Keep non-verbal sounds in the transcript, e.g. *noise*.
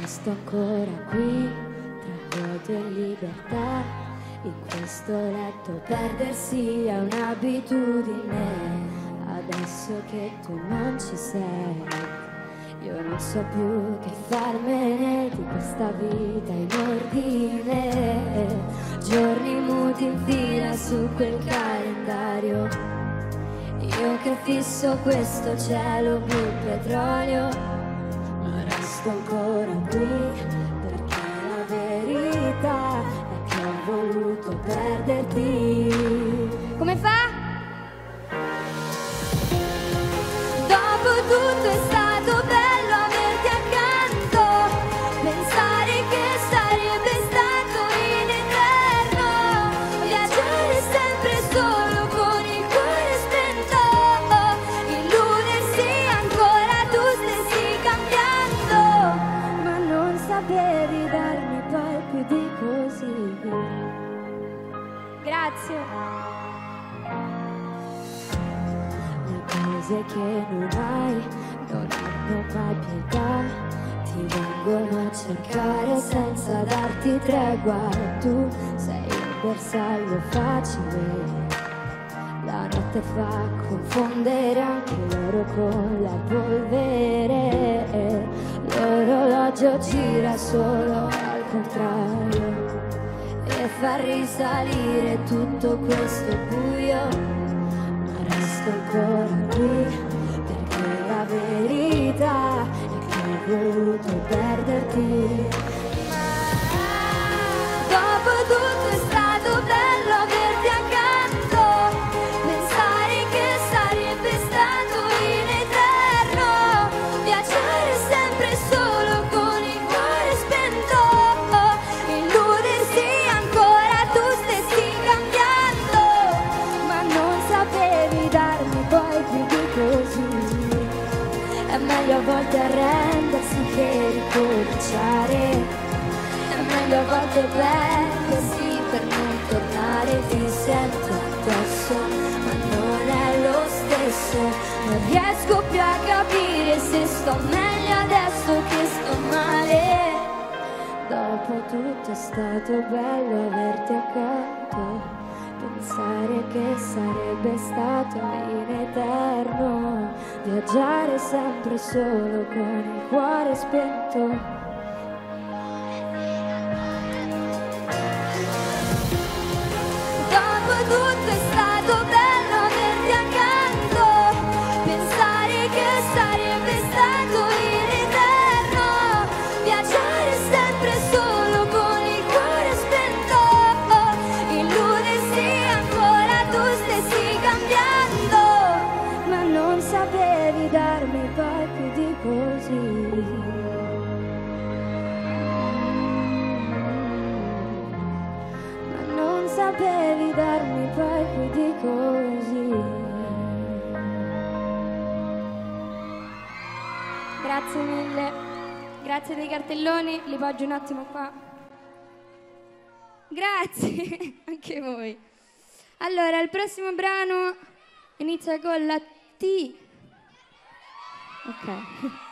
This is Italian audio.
resto ancora qui, tra vuoto e libertà, in questo letto perdersi è un'abitudine, adesso che tu non ci sei, io non so più che farmene di questa vita in ordine, giorni muti in fila su quel calendario, io che fisso questo cielo blu petrolio, resto ancora qui perché la verità è che ho voluto perderti. Darmi poi più di così. Grazie. Le cose che non hai non hanno mai pietà, ti vengono a cercare senza darti tregua. Tu sei un bersaglio facile, la notte fa confondere anche l'oro con la polvere. L'orologio gira solo contrario e fa risalire tutto questo buio ma resto ancora qui perché la verità è che ho voluto perderti. Sapevi darmi poi più di così. È meglio a volte arrendersi che ricominciare. È meglio a volte perdersi per non tornare. Ti sento addosso, ma non è lo stesso. Non riesco più a capire se sto meglio adesso che sto male. Dopo tutto è stato bello averti accanto. Pensare che sarebbe stato in eterno Viaggiare sempre solo con il cuore spento sapevi darmi poi più di così. Grazie mille, grazie dei cartelloni, li poggio un attimo qua. Grazie, *laughs* anche voi. Allora, il prossimo brano inizia con la T. Ok.